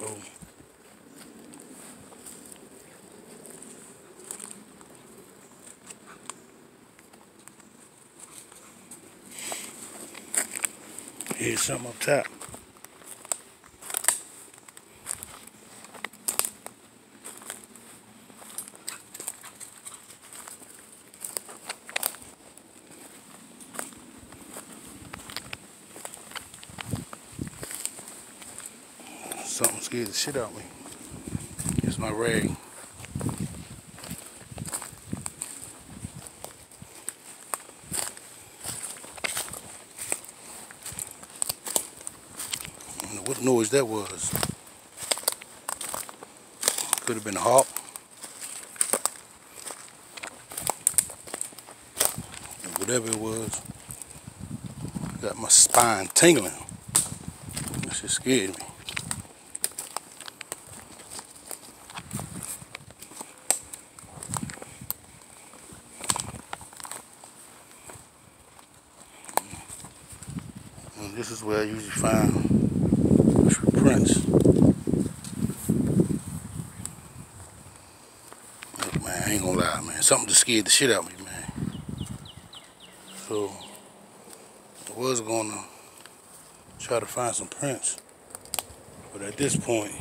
room. Here's some up top. Something scared the shit out of me. It's my rag. what noise that was. Could have been a hawk. Whatever it was. Got my spine tingling. That shit scared me. This is where I usually find prints. Look, man, I ain't gonna lie, man. Something just scared the shit out of me, man. So, I was gonna try to find some prints. But at this point,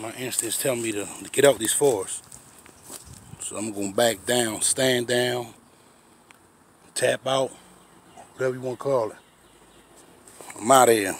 my instincts tell me to, to get out these forests. So I'm gonna back down, stand down, tap out, whatever you want to call it. I'm out of here.